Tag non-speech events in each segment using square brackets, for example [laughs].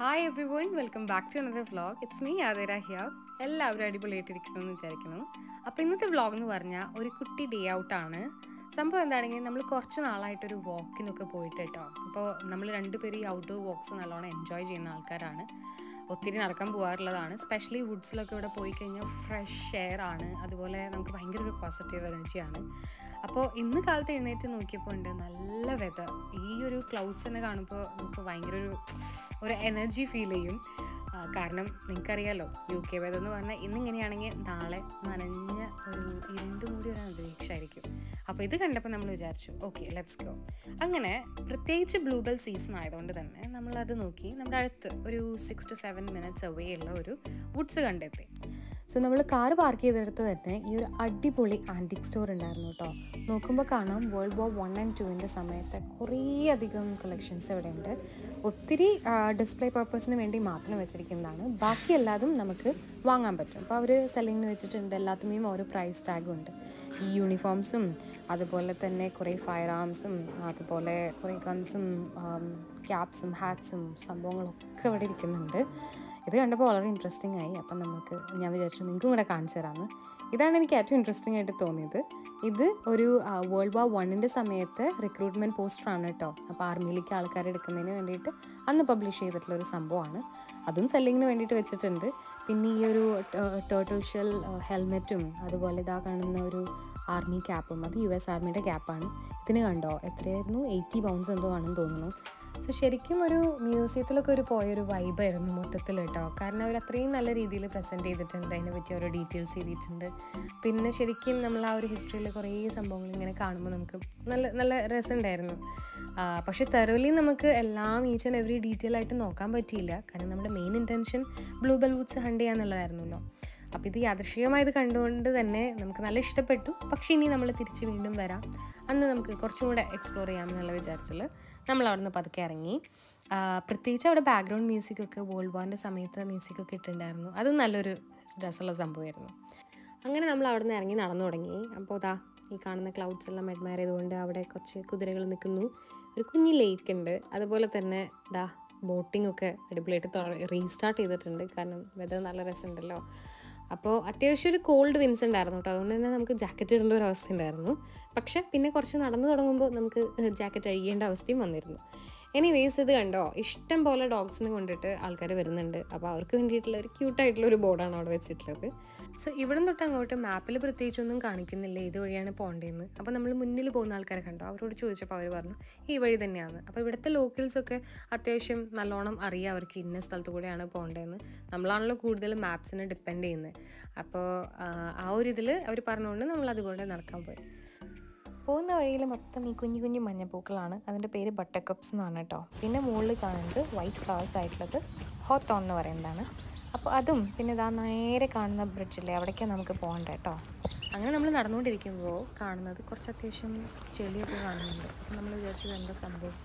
Hi everyone welcome back to another vlog it's me Athira here എല്ലാവരും അടിപൊളിയായിട്ടിരിക്കണം എന്ന് വിചാരിക്കുന്നു. അപ്പോൾ ഇന്നത്തെ വ്ളോഗ് എന്ന് പറഞ്ഞാൽ ഒരു കുട്ടി ഡേ ഔട്ടാണ് സംഭവം എന്താണെങ്കിൽ നമ്മൾ കുറച്ച് നാളായിട്ടൊരു വാക്കിനൊക്കെ പോയിട്ട് കേട്ടോ അപ്പോൾ നമ്മൾ രണ്ടുപേരും ഈ ഔട്ട്ഡോർ വാക്സ് നല്ലോണം എൻജോയ് ചെയ്യുന്ന ആൾക്കാരാണ്. ഒത്തിരി നടക്കാൻ പോകാറുള്ളതാണ് സ്പെഷ്യലി വുഡ്സിലൊക്കെ ഇവിടെ പോയി കഴിഞ്ഞാൽ ഫ്രഷ് എയർ ആണ്. അതുപോലെ നമുക്ക് ഭയങ്കര ഒരു പോസിറ്റീവ് എനർജിയാണ് അപ്പോൾ ഇന്ന് കാലത്ത് എഴുന്നേറ്റ് നോക്കിയപ്പോൾ ഉണ്ട് നല്ല വെതർ ഈ ഒരു ക്ലൗഡ്സ് എന്ന് കാണുമ്പോൾ നമുക്ക് ഭയങ്കര ഒരു ഒരു എനർജി ഫീൽ ചെയ്യും. കാരണം നിങ്ങൾക്കറിയാലോ യു കെ വെതർ എന്ന് പറഞ്ഞാൽ ഇന്നിങ്ങനെയാണെങ്കിൽ നാളെ നനഞ്ഞ ഒരു ഇരുണ്ട് കൂടി ഒരു അന്തരീക്ഷമായിരിക്കും അപ്പോൾ ഇത് കണ്ടപ്പോൾ നമ്മൾ വിചാരിച്ചു ഓക്കെ ലെറ്റ്സ് ഗോ അങ്ങനെ പ്രത്യേകിച്ച് ബ്ലൂബെൽ സീസൺ ആയതുകൊണ്ട് തന്നെ നമ്മളത് നോക്കി നമ്മുടെ അടുത്ത് ഒരു six to seven minutes away ഉള്ള ഒരു വുഡ്സ് കണ്ടെത്തി. സോ നമ്മൾ കാർ പാർക്ക് ചെയ്തെടുത്ത് തന്നെ ഈ ഒരു അടിപൊളി ആന്റിക് സ്റ്റോർ ഉണ്ടായിരുന്നു കേട്ടോ നോക്കുമ്പോൾ കാണാം വേൾഡ് വാർ വൺ ആൻഡ് ടുവിന്റെ സമയത്ത് കുറേ അധികം കളക്ഷൻസ് ഇവിടെ ഉണ്ട് ഒത്തിരി ഡിസ്പ്ലേ പർപ്പസിന് വേണ്ടി മാത്രം വെച്ചിരിക്കുന്നതാണ്. ബാക്കി എല്ലാതും നമുക്ക് വാങ്ങാൻ പറ്റും. അപ്പോൾ അവർ സെല്ലിങ്ങിന് വെച്ചിട്ടുണ്ട്. എല്ലാത്തിനെയും ഓരോ പ്രൈസ് ടാഗും ഉണ്ട്. ഈ യൂണിഫോംസും അതുപോലെ തന്നെ കുറേ ഫയർ ആംസും അതുപോലെ കുറേ ഗൺസും ക്യാപ്സും ഹാറ്റ്സും സംഭവങ്ങളൊക്കെ ഇവിടെ ഇരിക്കുന്നുണ്ട്. ഇത് കണ്ടപ്പോൾ വളരെ ഇൻട്രസ്റ്റിംഗ് ആയി. അപ്പം നമുക്ക് ഞാൻ വിചാരിച്ചു നിങ്ങൾക്കും കൂടെ കാണിച്ചു തരാമെന്ന് ഇതാണ് എനിക്ക് ഏറ്റവും ഇൻട്രസ്റ്റിംഗ് ആയിട്ട് തോന്നിയത്. ഇത് ഒരു വേൾഡ് വാർ വണ്ണിന്റെ സമയത്ത് റിക്രൂട്ട്മെന്റ് പോസ്റ്ററാണ് കേട്ടോ. അപ്പോൾ ആർമിയിലേക്ക് ആൾക്കാർ എടുക്കുന്നതിന് വേണ്ടിയിട്ട് അന്ന് പബ്ലിഷ് ചെയ്തിട്ടുള്ള ഒരു സംഭവമാണ്. അതും സെല്ലിങ്ങിന് വേണ്ടിയിട്ട് വെച്ചിട്ടുണ്ട്. പിന്നെ ഈ ഒരു ടേർട്ടിൽ ഷെൽ ഹെൽമെറ്റും അതുപോലെ ഇതാ കാണുന്ന ഒരു ആർമി ക്യാപ്പും അത് യു എസ് ആർമിയുടെ ക്യാപ്പാണ് ഇതിന് കണ്ടോ? എത്രയായിരുന്നു? എയ്റ്റി പൗണ്ട്സ് എന്തോ ആണെന്ന് തോന്നുന്നു. സോ ശരിക്കും ഒരു മ്യൂസിയത്തിലൊക്കെ ഒരു പോയൊരു വൈബായിരുന്നു മൊത്തത്തിൽ കേട്ടോ. കാരണം അവർ അത്രയും നല്ല രീതിയിൽ പ്രസന്റ് ചെയ്തിട്ടുണ്ട്. അതിനെ പറ്റി ഓരോ ഡീറ്റെയിൽസ് ചെയ്തിട്ടുണ്ട് പിന്നെ ശരിക്കും നമ്മൾ ആ ഒരു ഹിസ്റ്ററിയിൽ കുറേ സംഭവങ്ങൾ ഇങ്ങനെ കാണുമ്പോൾ നമുക്ക് നല്ല നല്ല രസമുണ്ടായിരുന്നു. പക്ഷെ തെറലി നമുക്ക് എല്ലാം ഈച്ച് ആൻഡ് എവറി ഡീറ്റെയിൽ ആയിട്ട് നോക്കാൻ പറ്റിയില്ല. കാരണം നമ്മുടെ main intention bluebell woods hunt ചെയ്യാന്നുള്ളതായിരുന്നല്ലോ അപ്പോൾ ഇത് യാദൃശ്ചികമായത് കണ്ടുകൊണ്ട് തന്നെ നമുക്ക് നല്ല ഇഷ്ടപ്പെട്ടു. പക്ഷേ ഇനി നമ്മൾ തിരിച്ച് വീണ്ടും വരാം. അന്ന് നമുക്ക് കുറച്ചും കൂടെ എക്സ്പ്ലോർ ചെയ്യാമെന്നുള്ള വിചാരിച്ചിൽ നമ്മൾ അവിടെ നിന്ന് പതുക്കെ ഇറങ്ങി. പ്രത്യേകിച്ച് അവിടെ ബാക്ക്ഗ്രൗണ്ട് മ്യൂസിക്കൊക്കെ വേൾഡ് വാറിന്റെ സമയത്ത് മ്യൂസിക്കൊക്കെ ഇട്ടിട്ടുണ്ടായിരുന്നു. അത് നല്ലൊരു രസമുള്ള സംഭവമായിരുന്നു. അങ്ങനെ നമ്മൾ അവിടെ നിന്ന് ഇറങ്ങി നടന്നു തുടങ്ങി. അപ്പോൾ അതാ ഈ കാണുന്ന ക്ലൗഡ്സ് എല്ലാം അഡ്മയർ ചെയ്തുകൊണ്ട് അവിടെ കുറച്ച് കുതിരകൾ നിൽക്കുന്നു. ഒരു കുഞ്ഞി ലേക്ക് ഉണ്ട്. അതുപോലെ തന്നെ ദാ ബോട്ടിംഗ് ഒക്കെ അടിപൊളിയായിട്ട് റീസ്റ്റാർട്ട് ചെയ്തിട്ടുണ്ട്. കാരണം വെതർ നല്ല രസമുണ്ടല്ലോ. അപ്പോൾ അത്യാവശ്യം ഒരു കോൾഡ് വിൻസ് ഉണ്ടായിരുന്നു കേട്ടോ അതുകൊണ്ട് തന്നെ നമുക്ക് ജാക്കറ്റ് ഇടേണ്ട ഒരു അവസ്ഥ ഉണ്ടായിരുന്നു. പക്ഷേ പിന്നെ കുറച്ച് നടന്നു തുടങ്ങുമ്പോൾ നമുക്ക് ജാക്കറ്റ് അഴിയേണ്ട അവസ്ഥയും വന്നിരുന്നു. എനിവേസ് ഇത് കണ്ടോ? ഇഷ്ടം പോലെ ഡോഗ്സിനെ കൊണ്ടിട്ട് ആൾക്കാർ വരുന്നുണ്ട്. അപ്പോൾ അവർക്ക് വേണ്ടിയിട്ടുള്ള ഒരു ക്യൂട്ടായിട്ടുള്ള ഒരു ബോർഡാണ് അവിടെ വെച്ചിട്ടുള്ളത്. സോ ഇവിടെ തൊട്ട് അങ്ങോട്ട് മാപ്പിൽ പ്രത്യേകിച്ചൊന്നും കാണിക്കുന്നില്ല. ഇത് വഴിയാണ് പോകേണ്ടതെന്ന്. അപ്പോൾ നമ്മൾ മുന്നിൽ പോകുന്ന ആൾക്കാരെ കണ്ടോ? അവരോട് ചോദിച്ചപ്പോൾ അവർ പറഞ്ഞു ഈ വഴി തന്നെയാണ്. അപ്പോൾ ഇവിടുത്തെ ലോക്കൽസൊക്കെ അത്യാവശ്യം നല്ലോണം അറിയാം അവർക്ക് ഇന്ന സ്ഥലത്ത് കൂടെയാണ് പോകേണ്ടതെന്ന്. നമ്മളാണല്ലോ കൂടുതൽ മാപ്സിനെ ഡിപ്പെൻഡ് ചെയ്യുന്നത്. അപ്പോൾ ആ ഒരു ഇതിൽ അവർ പറഞ്ഞുകൊണ്ട് നമ്മൾ അതുപോലെ നടക്കാൻ പോയി. പോകുന്ന വഴിയിൽ മൊത്തം ഈ കുഞ്ഞു കുഞ്ഞു മഞ്ഞപ്പൂക്കളാണ്. അതിന്റെ പേര് ബട്ടർകപ്സ് എന്നാണ് കേട്ടോ പിന്നെ മുകളിൽ കാണുന്നത് വൈറ്റ് ഫ്ലവേഴ്സ് ആയിട്ടുള്ളത് ഹോത്തോൺ എന്ന് പറയുന്നതാണ്. അപ്പോൾ അതും പിന്നെ ഇതാ നേരെ കാണുന്ന ബ്രിഡ്ജില്ലേ അവിടേക്കാണ് നമുക്ക് പോകേണ്ടത് കേട്ടോ അങ്ങനെ നമ്മൾ നടന്നുകൊണ്ടിരിക്കുമ്പോൾ കാണുന്നത് കുറച്ച് അത്യാവശ്യം ചെളിയൊക്കെ കാണുന്നുണ്ട്. നമ്മൾ വിചാരിച്ചത് എന്താ സംഭവം?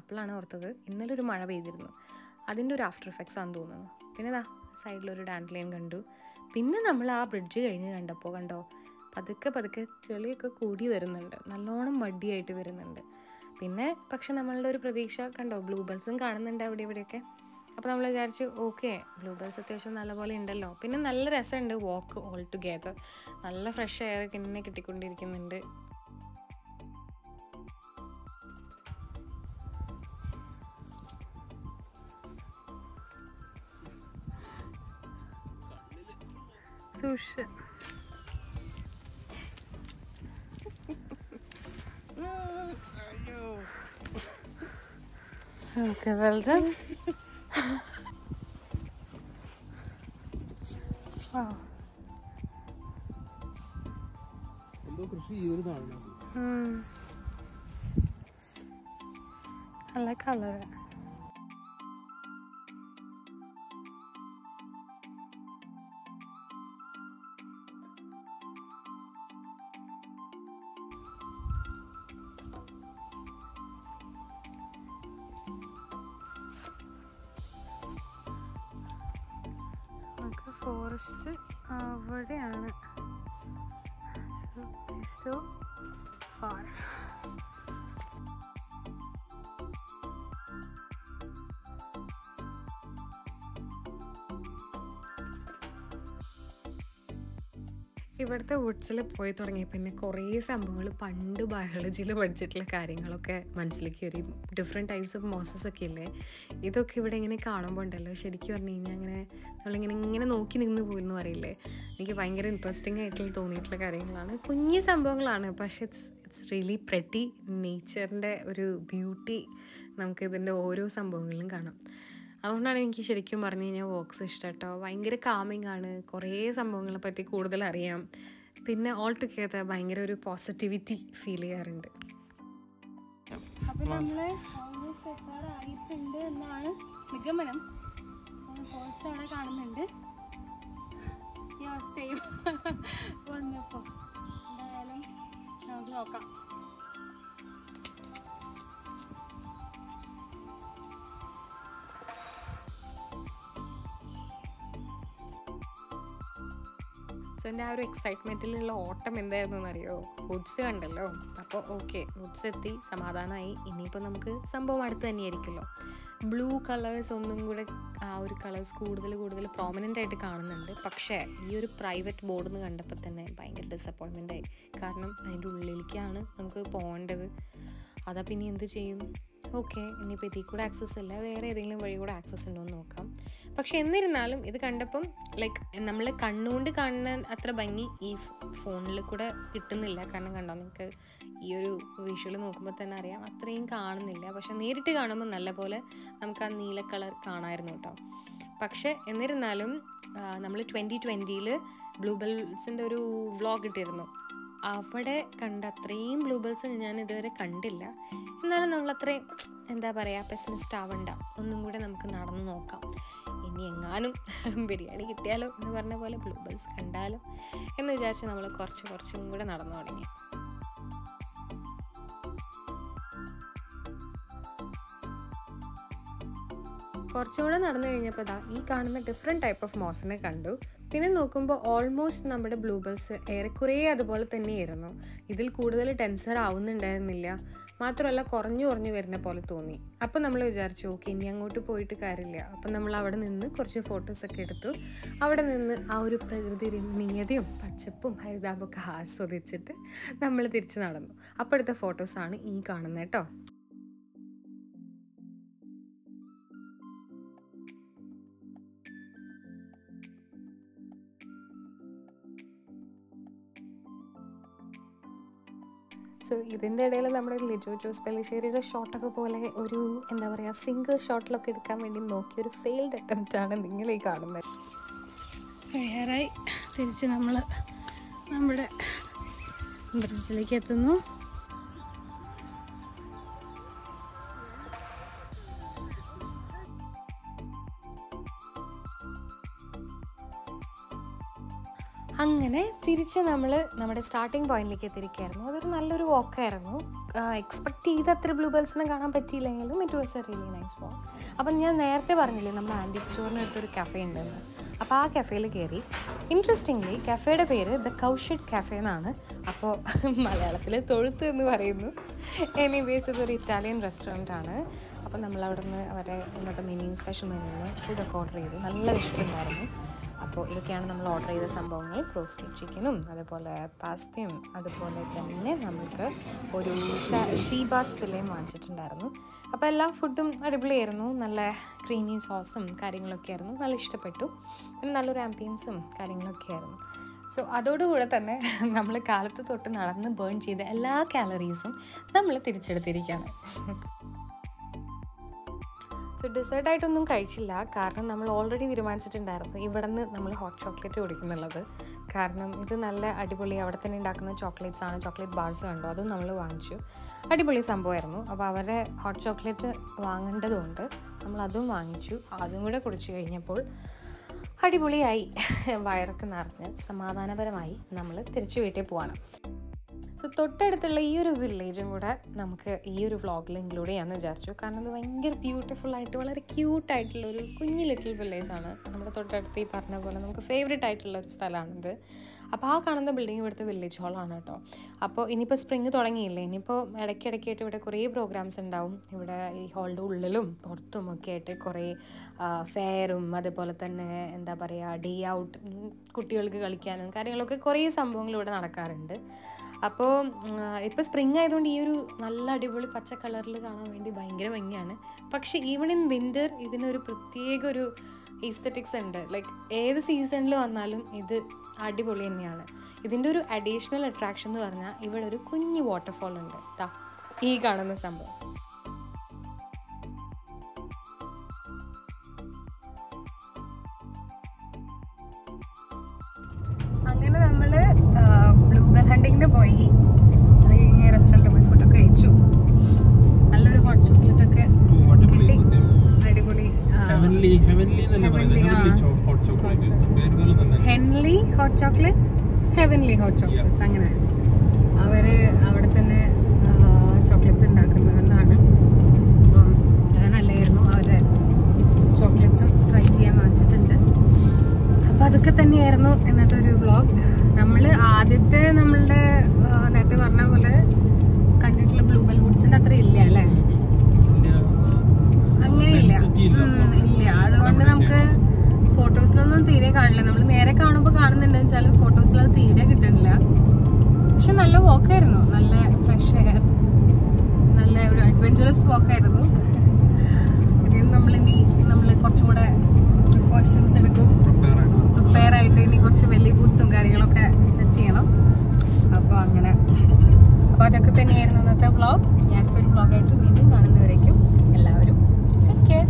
അപ്പോഴാണ് ഓർത്തത് ഇന്നലെ ഒരു മഴ പെയ്തിരുന്നു. അതിന്റെ ഒരു ആഫ്റ്റർ എഫക്ട്സ് ആണെന്ന് തോന്നുന്നു. പിന്നെ ഇതാ സൈഡിലൊരു ഡാൻഡ് കണ്ടു. പിന്നെ നമ്മൾ ആ ബ്രിഡ്ജ് കഴിഞ്ഞ് കണ്ടപ്പോൾ കണ്ടോ പതുക്കെ പതുക്കെ ചെളിയൊക്കെ കൂടി വരുന്നുണ്ട്. നല്ലോണം മടിയായിട്ട് വരുന്നുണ്ട്. പിന്നെ പക്ഷെ നമ്മളുടെ ഒരു പ്രതീക്ഷ കണ്ടോ? ബ്ലൂ ബെൽസും കാണുന്നുണ്ട് അവിടെ ഇവിടെയൊക്കെ. അപ്പോൾ നമ്മൾ വിചാരിച്ചു ഓക്കെ ബ്ലൂ ബെൽസ് അത്യാവശ്യം നല്ലപോലെ ഉണ്ടല്ലോ. പിന്നെ നല്ല രസമുണ്ട് വാക്ക് ഓൾ ടുഗെദർ നല്ല ഫ്രഷ് എയർ ഇങ്ങനെ കിട്ടിക്കൊണ്ടിരിക്കുന്നുണ്ട്. സുഷ് Okay, well done. wow. Mm. I like color. Forest അവിടെയാണ് സോ far. ഇവിടുത്തെ വുഡ്സിൽ പോയി തുടങ്ങിയ പിന്നെ കുറേ സംഭവങ്ങൾ പണ്ട് ബയോളജിയിൽ പഠിച്ചിട്ടുള്ള കാര്യങ്ങളൊക്കെ മനസ്സിലേക്ക് കയറി ഡിഫറെന്റ് ടൈപ്സ് ഓഫ് മോസസ് ഒക്കെ ഇല്ലേ? ഇതൊക്കെ ഇവിടെ ഇങ്ങനെ കാണുമ്പോൾ ഉണ്ടല്ലോ. ശരിക്കും പറഞ്ഞു കഴിഞ്ഞാൽ അങ്ങനെ നമ്മളിങ്ങനെ ഇങ്ങനെ നോക്കി നിന്ന് പോയെന്ന് പറയില്ലേ? എനിക്ക് ഭയങ്കര ഇൻട്രസ്റ്റിംഗ് ആയിട്ടുള്ള തോന്നിയിട്ടുള്ള കാര്യങ്ങളാണ്. കുഞ്ഞു സംഭവങ്ങളാണ്. പക്ഷേ ഇറ്റ്സ് ഇറ്റ്സ് റിയലി പ്രെട്ടി നേച്ചറിന്റെ ഒരു ബ്യൂട്ടി നമുക്ക് ഇതിന്റെ ഓരോ സംഭവങ്ങളിലും കാണാം. അതുകൊണ്ടാണ് എനിക്ക് ശരിക്കും പറഞ്ഞു കഴിഞ്ഞാൽ വോക്സ് ഇഷ്ടം കേട്ടോ ഭയങ്കര കാമിങ് ആണ്. കുറേ സംഭവങ്ങളെ പറ്റി കൂടുതൽ അറിയാം. പിന്നെ ഓൾ ടുഗെദർ ഭയങ്കര ഒരു പോസിറ്റിവിറ്റി ഫീൽ ചെയ്യാറുണ്ട്. അപ്പോൾ എന്നാണ് നിഗമനം. കാണുന്നുണ്ട്. [laughs] നമുക്ക് നോക്കാം. എന്റെ ആ ഒരു എക്സൈറ്റ്മെന്റിലുള്ള ഓട്ടം എന്തായിരുന്നു എന്നറിയോ വുഡ്സ് കണ്ടല്ലോ. അപ്പോൾ ഓക്കെ വുഡ്സ് എത്തി സമാധാനമായി ഇനിയിപ്പോൾ നമുക്ക് സംഭവം അടുത്ത് തന്നെയായിരിക്കുമല്ലോ. ബ്ലൂ കളേഴ്സ് ഒന്നും കൂടെ ആ ഒരു കളേഴ്സ് കൂടുതൽ കൂടുതൽ പ്രോമിനന്റ് ആയിട്ട് കാണുന്നുണ്ട്. പക്ഷേ ഈ ഒരു പ്രൈവറ്റ് ബോർഡ് എന്ന് കണ്ടപ്പോൾ തന്നെ ഭയങ്കര ഡിസപ്പോയിൻമെന്റ് ആയി. കാരണം അതിന്റെ ഉള്ളിലേക്കാണ് നമുക്ക് പോകേണ്ടത്. അതാ പിന്നെ എന്ത് ചെയ്യും? ഓക്കെ ഇനിയിപ്പോൾ ഇതിൽ കൂടെ ആക്സസ് ഇല്ല. വേറെ ഏതെങ്കിലും വഴി കൂടെ ആക്സസ് ഉണ്ടോ എന്ന് നോക്കാം. പക്ഷെ എന്നിരുന്നാലും ഇത് കണ്ടപ്പം ലൈക്ക് നമ്മൾ കണ്ണുകൊണ്ട് കാണുന്ന അത്ര ഭംഗി ഈ ഫോണിൽ കൂടെ കിട്ടുന്നില്ല. കാരണം കണ്ടോ നിങ്ങൾക്ക് ഈ ഒരു വിഷ്വൽ നോക്കുമ്പോൾ തന്നെ അറിയാം അത്രയും കാണുന്നില്ല. പക്ഷെ നേരിട്ട് കാണുമ്പോൾ നല്ല പോലെ നമുക്ക് ആ നീല കളർ കാണാമായിരുന്നു കേട്ടോ. പക്ഷെ എന്നിരുന്നാലും നമ്മൾ ട്വന്റി ട്വന്റിയിൽ ബ്ലൂ ബെൽസിന്റെ ഒരു വ്ളോഗ് ഇട്ടിരുന്നു. അവിടെ കണ്ട അത്രയും ബ്ലൂബെൽസ് ഞാൻ ഇതുവരെ കണ്ടില്ല. എന്നാലും നമ്മൾ അത്രയും എന്താ പറയുക പെസിമിസ്റ്റ് ആവണ്ട. ഒന്നും കൂടെ നമുക്ക് നടന്നു നോക്കാം. ഇനി എങ്ങാനും ബിരിയാണി കിട്ടിയാലോ എന്ന് പറഞ്ഞ പോലെ ബ്ലൂബെൽസ് കണ്ടാലോ എന്ന് വിചാരിച്ച് നമ്മൾ കുറച്ച് കുറച്ചും കൂടെ നടന്നു തുടങ്ങി. കുറച്ചുകൂടെ നടന്നു കഴിഞ്ഞപ്പോൾ ഈ കാണുന്ന ഡിഫറെന്റ് ടൈപ്പ് ഓഫ് മോസിനെ കണ്ടു. പിന്നെ നോക്കുമ്പോൾ ഓൾമോസ്റ്റ് നമ്മുടെ ബ്ലൂബേഴ്സ് ഏറെക്കുറെ അതുപോലെ തന്നെയായിരുന്നു. ഇതിൽ കൂടുതൽ ടെൻസർ ആവുന്നുണ്ടായിരുന്നില്ല. മാത്രമല്ല കുറഞ്ഞു കുറഞ്ഞു വരുന്ന പോലെ തോന്നി. അപ്പം നമ്മൾ വിചാരിച്ചു ഓക്കെ ഇനി അങ്ങോട്ട് പോയിട്ട് കാര്യമില്ല. അപ്പം നമ്മൾ അവിടെ നിന്ന് കുറച്ച് ഫോട്ടോസൊക്കെ എടുത്തു. അവിടെ നിന്ന് ആ ഒരു പ്രകൃതി രമണീയതയും പച്ചപ്പും ഹരിതാപൊക്കെ ആസ്വദിച്ചിട്ട് നമ്മൾ തിരിച്ച് നടന്നു. അപ്പോഴത്തെ ഫോട്ടോസാണ് ഈ കാണുന്നത് കേട്ടോ സോ ഇതിന്റെ ഇടയിൽ നമ്മുടെ ലിജോ ജോസ് പെല്ലിശ്ശേരിയുടെ ഷോട്ടൊക്കെ പോലെ ഒരു എന്താ പറയുക സിംഗിൾ ഷോട്ടിലൊക്കെ എടുക്കാൻ വേണ്ടി നോക്കിയ ഒരു ഫെയിൽഡ് ആണ് നിങ്ങൾ ഈ കാണുന്നത് കഴിയാറായി. തിരിച്ച് നമ്മൾ നമ്മുടെ ബ്രിഡ്ജിലേക്ക് എത്തുന്നു. അങ്ങനെ തിരിച്ച് നമ്മൾ നമ്മുടെ സ്റ്റാർട്ടിംഗ് പോയിന്റിലേക്ക് എത്തിയിരിക്കുകയായിരുന്നു. അതൊരു നല്ലൊരു വാക്കായിരുന്നു എക്സ്പെക്ട് ചെയ്ത അത്ര ബ്ലൂ ബെൽസിനെ കാണാൻ പറ്റിയില്ലെങ്കിലും it was a really nice walk അപ്പം ഞാൻ നേരത്തെ പറഞ്ഞില്ലേ ആന്റിക് സ്റ്റോറിന് അടുത്തൊരു കഫേ ഉണ്ടെന്ന്. അപ്പോൾ ആ കഫേയിൽ കയറി ഇൻട്രസ്റ്റിംഗ്ലി കഫേയുടെ പേര് ദ കൗഷിഡ് കഫേ എന്നാണ്. അപ്പോൾ മലയാളത്തിൽ തൊഴുത്ത് എന്ന് പറയുന്നു. എനിവേസ് ഇതൊരു ഇറ്റാലിയൻ റെസ്റ്റോറന്റ് ആണ്. അപ്പോൾ നമ്മൾ അവിടെ നിന്ന് അവരുടെ ഇന്നത്തെ മെനു സ്പെഷ്യൽ മെനുവിൽ ഫുഡൊക്കെ ഓർഡർ ചെയ്തു. നല്ല വിശപ്പുണ്ടായിരുന്നു. അപ്പോൾ ഇതൊക്കെയാണ് നമ്മൾ ഓർഡർ ചെയ്ത സംഭവങ്ങൾ. റോസ്റ്റഡ് ചിക്കനും അതുപോലെ പാസ്തയും അതുപോലെ തന്നെ നമുക്ക് ഒരു സീബാസ് ഫിലയും വാങ്ങിച്ചിട്ടുണ്ടായിരുന്നു. അപ്പോൾ എല്ലാ ഫുഡും അടിപൊളിയായിരുന്നു. നല്ല ക്രീമി സോസും കാര്യങ്ങളൊക്കെ ആയിരുന്നു. നല്ല ഇഷ്ടപ്പെട്ടു. പിന്നെ നല്ലൊരു ആംബിയൻസും കാര്യങ്ങളൊക്കെ ആയിരുന്നു. സോ അതോടുകൂടെ തന്നെ [laughs] നമ്മൾ കാലത്ത് തൊട്ട് നടന്ന് ബേൺ ചെയ്ത എല്ലാ കാലറീസും നമ്മൾ തിരിച്ചെടുത്തിരിക്കുകയാണ്. സോ ഡെസേർട്ടായിട്ടൊന്നും കഴിച്ചില്ല. കാരണം നമ്മൾ ഓൾറെഡി തീരുമാനിച്ചിട്ടുണ്ടായിരുന്നു ഇവിടെ നിന്ന് നമ്മൾ ഹോട്ട് ചോക്ലേറ്റ് കുടിക്കുന്നുള്ളത്. കാരണം ഇത് നല്ല അടിപൊളി അവിടെ തന്നെ ഉണ്ടാക്കുന്ന ചോക്ലേറ്റ്സ് ആണ്. ചോക്ലേറ്റ് ബാർസ് കണ്ടു? അതും നമ്മൾ വാങ്ങിച്ചു. അടിപൊളി സംഭവമായിരുന്നു. അപ്പോൾ അവരെ ഹോട്ട് ചോക്ലേറ്റ് വാങ്ങേണ്ടതുകൊണ്ട് നമ്മൾ അതും വാങ്ങിച്ചു. അതും കൂടെ കുടിച്ചു കഴിഞ്ഞപ്പോൾ അടിപൊളിയായി. വയറൊക്കെ നിറഞ്ഞ് സമാധാനപരമായി നമ്മൾ തിരിച്ചു വീട്ടിൽ പോവാണ്. സോ തൊട്ടടുത്തുള്ള ഈ ഒരു വില്ലേജും കൂടെ നമുക്ക് ഈ ഒരു വ്ളോഗിൽ ഇൻക്ലൂഡ് ചെയ്യാമെന്ന് വിചാരിച്ചു. കാരണം അത് ഭയങ്കര ബ്യൂട്ടിഫുൾ ആയിട്ട് വളരെ ക്യൂട്ടായിട്ടുള്ള ഒരു കുഞ്ഞു ലിറ്റിൽ വില്ലേജാണ് നമ്മുടെ തൊട്ടടുത്ത് ഈ പറഞ്ഞ പോലെ നമുക്ക് ഫേവറേറ്റ് ആയിട്ടുള്ള ഒരു സ്ഥലമാണിത്. അപ്പോൾ ആ കാണുന്ന ബിൽഡിംഗ് ഇവിടുത്തെ വില്ലേജ് ഹാളാണ് കേട്ടോ. അപ്പോൾ ഇനിയിപ്പോൾ സ്പ്രിങ് തുടങ്ങിയില്ലേ? ഇനിയിപ്പോൾ ഇടയ്ക്കിടയ്ക്കായിട്ട് ഇവിടെ കുറേ പ്രോഗ്രാംസ് ഉണ്ടാവും. ഇവിടെ ഈ ഹാളിന്റെ ഉള്ളിലും പുറത്തും ഒക്കെ ആയിട്ട് കുറേ ഫെയറും അതേപോലെ തന്നെ എന്താ പറയുക ഡേ ഔട്ട് കുട്ടികൾക്ക് കളിക്കാനും കാര്യങ്ങളൊക്കെ കുറേ സംഭവങ്ങൾ ഇവിടെ നടക്കാറുണ്ട്. അപ്പോൾ ഇപ്പോൾ സ്പ്രിങ് ആയതുകൊണ്ട് ഈ ഒരു നല്ല അടിപൊളി പച്ച കളറിൽ കാണാൻ വേണ്ടി ഭയങ്കര ഭംഗിയാണ്. പക്ഷേ ഈവൺ ഇൻ വിന്റർ ഇതിനൊരു പ്രത്യേക ഒരു ഈസ്തറ്റിക്സ് ഉണ്ട്. ലൈക്ക് ഏത് സീസണിൽ വന്നാലും ഇത് അടിപൊളി തന്നെയാണ്. ഇതിന്റെ ഒരു അഡീഷണൽ അട്രാക്ഷൻ എന്ന് പറഞ്ഞാൽ ഇവിടെ ഒരു കുഞ്ഞു വാട്ടർഫോൾ ഉണ്ട്. താ ഈ കാണുന്ന സംഭവം. അങ്ങനെ നമ്മൾ ബ്ലൂ ബെൽ ഹണ്ടിങ്ങിന് പോയി. അത് കഴിഞ്ഞ് റെസ്റ്റോറന്റിൽ പോയി ഫുഡൊക്കെ കഴിച്ചു. നല്ലൊരു ഹോട്ട് ചോക്ലേറ്റ് ഒക്കെ കിട്ടി. അടിപൊളി heavenly heavenly hot chocolate hot chocolates heavenly hot chocolates അങ്ങനെ. അവർ അവിടെ തന്നെ ചോക്ലേറ്റ്സ് ഉണ്ടാക്കുന്നതെന്നാണ് അത് നല്ലതായിരുന്നു അവരുടെ ചോക്ലേറ്റ്സും ട്രൈ ചെയ്യാൻ വാങ്ങിച്ചിട്ടുണ്ട്. അപ്പോൾ അതൊക്കെ തന്നെയായിരുന്നു ഇന്നത്തെ ഒരു വ്ളോഗ് നമ്മൾ ആദ്യത്തെ നമ്മളുടെ നേരത്തെ പറഞ്ഞ പോലെ കണ്ടിട്ടുള്ള ബ്ലൂബെൽ വുഡ്സിന്റെ അത്ര ഇല്ല അല്ലേ? അങ്ങനെയില്ല ഇല്ല, ഇല്ല അതുകൊണ്ട് നമുക്ക് ഫോട്ടോസിലൊന്നും തീരെ കാണില്ല. നമ്മൾ നേരെ കാണുമ്പോൾ കാണുന്നുണ്ടെന്ന് വെച്ചാലും ഫോട്ടോസിൽ അത് തീരെ കിട്ടണില്ല പക്ഷെ നല്ല walk-ആയിരുന്നു നല്ല ഫ്രഷ് എയർ നല്ല ഒരു അഡ്വഞ്ചറസ് വോക്കായിരുന്നു ഇതിൽ നമ്മൾ ഇനി നമ്മൾ കുറച്ചും കൂടെ ക്വസ്റ്റ്യൻസ് എടുക്കും. പ്രിപ്പയർ ആയിട്ട് ഇനി കുറച്ച് വെല്ലി ബൂട്ട്സും കാര്യങ്ങളൊക്കെ സെറ്റ് ചെയ്യണം. അപ്പോൾ അങ്ങനെ. അപ്പോൾ അതൊക്കെ തന്നെയായിരുന്നു ഇന്നത്തെ വ്ളോഗ് ഞാൻ ഒരു വ്ളോഗായിട്ട് വീണ്ടും കാണുന്നവരേക്കും എല്ലാവരും ടേക്ക് കെയർ